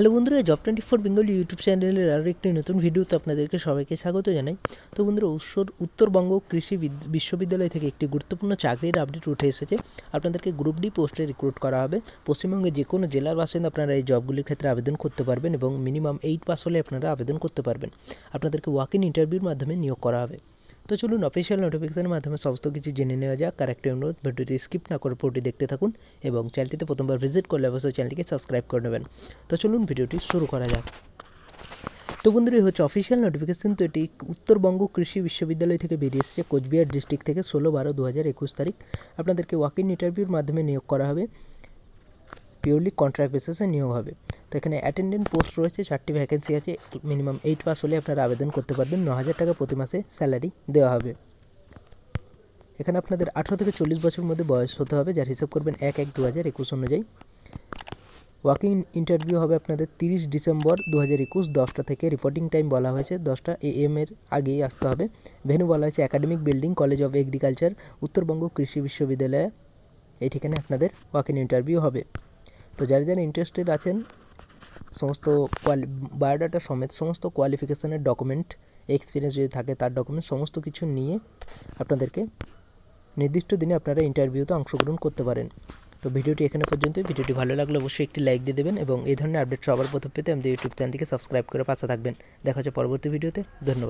Hello বন্ধুরা job twenty four Bengali YouTube চ্যানেলের আরও একটি নতুন ভিডিওতে আপনাদেরকে সবাইকে স্বাগত জানাই। তো বন্ধুরা উত্তর উত্তরবঙ্গ কৃষি বিদ- বিশ্ববিদ্যালয় থেকে একটি গুরুত্বপূর্ণ চাকরির আপডেট উঠে এসেছে। আপনাদেরকে গ্রুপ ডি পোস্টে রিক্রুট করা হবে। পশ্চিমবঙ্গে যে কোনো জেলার বাসিন্দা আপনারা এই জবগুলির ক্ষেত্রে আবেদন করতে পারবেন এবং মিনিমাম এইট পাস হলে আপনারা আবেদন করতে পারবেন। আপনাদেরকে ওয়াক ইন ইন্টারভিউর মাধ্যমে নিয়োগ করা হবে। তো চলুন অফিসিয়াল নোটিফিকেশনের মাধ্যমে সমস্ত কিছু জেনে নেওয়া যাক। একটা অনুরোধ, ভিডিওটি স্কিপ না করে পুরোটি দেখতে থাকুন এবং চ্যানেলটিতে প্রথমবার ভিজিট করলে অবশ্যই চ্যানেলটিকে সাবস্ক্রাইব করে নেবেন। তো চলুন ভিডিওটি শুরু করা যাক। তো বন্ধুরা, এই হচ্ছে অফিসিয়াল নোটিফিকেশন তো এটি উত্তরবঙ্গ কৃষি বিশ্ববিদ্যালয় থেকে বেরিয়ে এসেছে, কোচবিহার ডিস্ট্রিক্ট থেকে ষোলো বারো দু হাজার একুশ তারিখ। আপনাদেরকে ওয়াক ইন ইন্টারভিউর মাধ্যমে নিয়োগ করা হবে। পিওরলি কন্ট্রাক্ট বেসিসে নিয়োগ হবে। তো এখানে অ্যাটেন্ডেন্ট পোস্ট রয়েছে, চারটি ভ্যাকেন্সি আছে মিনিমাম এইট পাস হলে আপনারা আবেদন করতে পারবেন। ন হাজার টাকা প্রতি মাসে স্যালারি দেওয়া হবে। এখানে আপনাদের আঠেরো থেকে চল্লিশ বছরের মধ্যে বয়স হতে হবে, যার হিসাব করবেন এক এক দু হাজার একুশ অনুযায়ী। ওয়াকিং ইন্টারভিউ হবে আপনাদের তিরিশ ডিসেম্বর দু হাজার একুশ, দশটা থেকে রিপোর্টিং টাইম বলা হয়েছে, দশটা এ এম এর আগেই আসতে হবে। ভেনু বলা হয়েছে academic building college of agriculture Uttarbanga কৃষি বিশ্ববিদ্যালয়ে। এই ঠিকানে আপনাদের ওয়াকিং ইন্টারভিউ হবে। তো যারা যারা ইন্টারেস্টেড আছেন, সমস্ত কোয়ালি বায়োডাটা সমেত সমস্ত কোয়ালিফিকেশানের ডকুমেন্ট এক্সপিরিয়েন্স যদি থাকে তার ডকুমেন্ট সমস্ত কিছু নিয়ে আপনাদেরকে নির্দিষ্ট দিনে আপনারা ইন্টারভিউতে অংশগ্রহণ করতে পারেন। তো ভিডিওটি এখানে পর্যন্ত ভিডিওটি ভালো লাগলে অবশ্যই একটি লাইক দিয়ে দেবেন এবং এই ধরনের আপডেট সবার প্রথম পেতে আমাদের ইউটিউব চ্যানেলটিকে সাবস্ক্রাইব করে পাশে থাকবেন। দেখা হচ্ছে পরবর্তী ভিডিওতে ধন্যবাদ।